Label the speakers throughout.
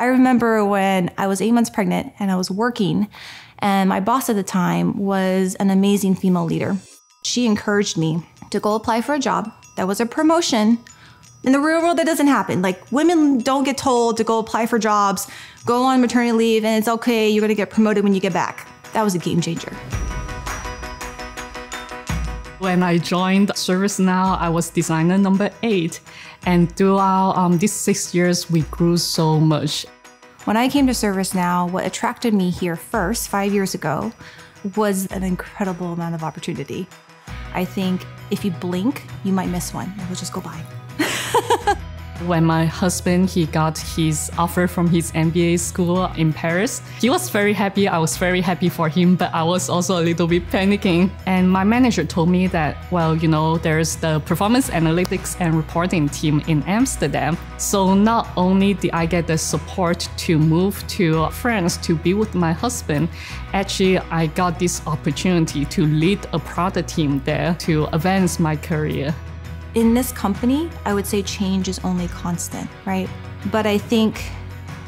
Speaker 1: I remember when I was eight months pregnant and I was working, and my boss at the time was an amazing female leader. She encouraged me to go apply for a job that was a promotion. In the real world, that doesn't happen. Like, women don't get told to go apply for jobs, go on maternity leave, and it's okay, you're gonna get promoted when you get back. That was a game changer.
Speaker 2: When I joined ServiceNow, I was designer number eight. And throughout um, these six years, we grew so much.
Speaker 1: When I came to ServiceNow, what attracted me here first, five years ago, was an incredible amount of opportunity. I think if you blink, you might miss one. It will just go by.
Speaker 2: When my husband he got his offer from his MBA school in Paris. He was very happy. I was very happy for him, but I was also a little bit panicking. And my manager told me that, well, you know, there's the performance analytics and reporting team in Amsterdam. So not only did I get the support to move to France to be with my husband, actually I got this opportunity to lead a product team there to advance my career
Speaker 1: in this company, I would say change is only constant, right? But I think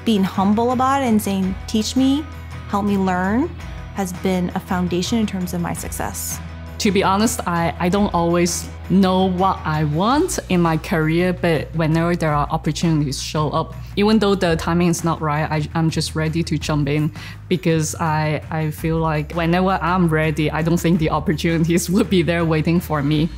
Speaker 1: being humble about it and saying, teach me, help me learn, has been a foundation in terms of my success.
Speaker 2: To be honest, I, I don't always know what I want in my career, but whenever there are opportunities show up, even though the timing is not right, I, I'm just ready to jump in because I, I feel like whenever I'm ready, I don't think the opportunities will be there waiting for me.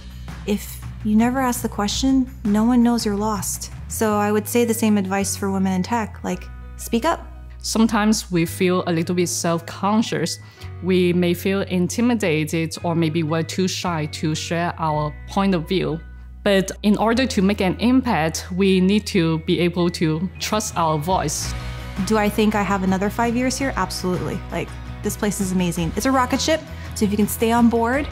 Speaker 1: If you never ask the question, no one knows you're lost. So I would say the same advice for women in tech like, speak up.
Speaker 2: Sometimes we feel a little bit self conscious. We may feel intimidated, or maybe we're too shy to share our point of view. But in order to make an impact, we need to be able to trust our voice.
Speaker 1: Do I think I have another five years here? Absolutely. Like, this place is amazing. It's a rocket ship, so if you can stay on board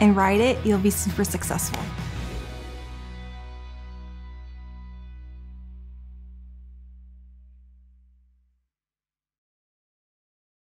Speaker 1: and ride it, you'll be super successful.